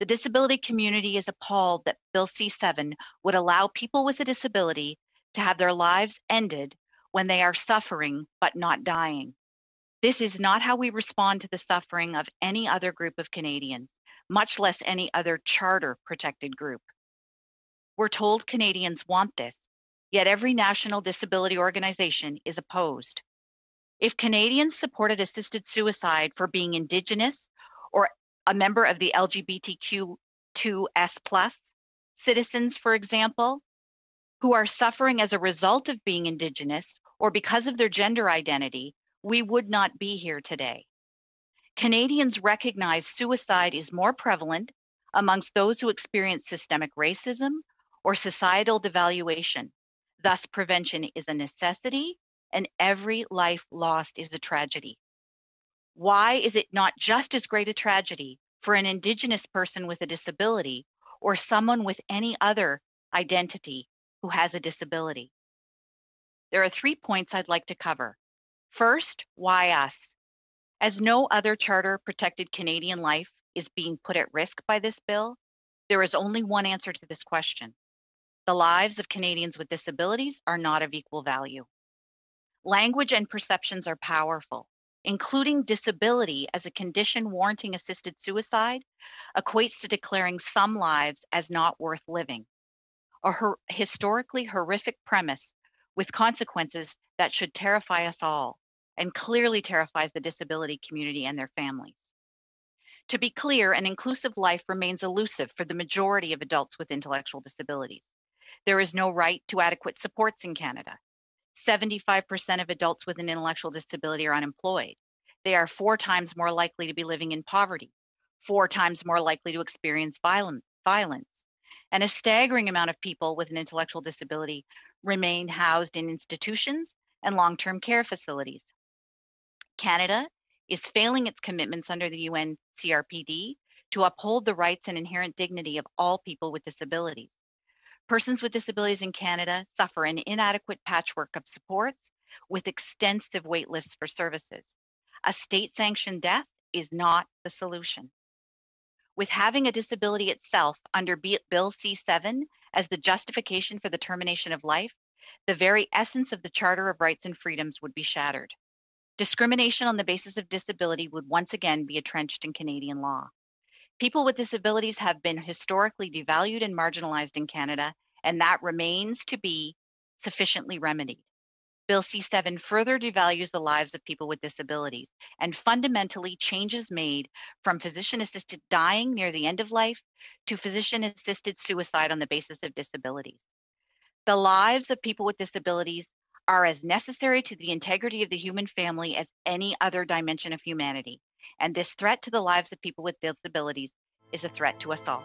The disability community is appalled that Bill C 7 would allow people with a disability to have their lives ended when they are suffering but not dying. This is not how we respond to the suffering of any other group of Canadians, much less any other charter protected group. We're told Canadians want this, yet every national disability organization is opposed. If Canadians supported assisted suicide for being Indigenous a member of the LGBTQ2S citizens, for example, who are suffering as a result of being Indigenous or because of their gender identity, we would not be here today. Canadians recognize suicide is more prevalent amongst those who experience systemic racism or societal devaluation. Thus, prevention is a necessity and every life lost is a tragedy. Why is it not just as great a tragedy for an Indigenous person with a disability or someone with any other identity who has a disability? There are three points I'd like to cover. First, why us? As no other charter protected Canadian life is being put at risk by this bill, there is only one answer to this question. The lives of Canadians with disabilities are not of equal value. Language and perceptions are powerful. Including disability as a condition warranting assisted suicide equates to declaring some lives as not worth living, a her- historically horrific premise with consequences that should terrify us all and clearly terrifies the disability community and their families. To be clear, an inclusive life remains elusive for the majority of adults with intellectual disabilities. There is no right to adequate supports in Canada. 75% of adults with an intellectual disability are unemployed. They are four times more likely to be living in poverty, four times more likely to experience violence. And a staggering amount of people with an intellectual disability remain housed in institutions and long term care facilities. Canada is failing its commitments under the UN CRPD to uphold the rights and inherent dignity of all people with disabilities. Persons with disabilities in Canada suffer an inadequate patchwork of supports with extensive wait lists for services. A state sanctioned death is not the solution. With having a disability itself under Bill C 7 as the justification for the termination of life, the very essence of the Charter of Rights and Freedoms would be shattered. Discrimination on the basis of disability would once again be entrenched in Canadian law. People with disabilities have been historically devalued and marginalized in Canada, and that remains to be sufficiently remedied. Bill C 7 further devalues the lives of people with disabilities and fundamentally changes MAID from physician assisted dying near the end of life to physician assisted suicide on the basis of disabilities. The lives of people with disabilities are as necessary to the integrity of the human family as any other dimension of humanity. And this threat to the lives of people with disabilities is a threat to us all.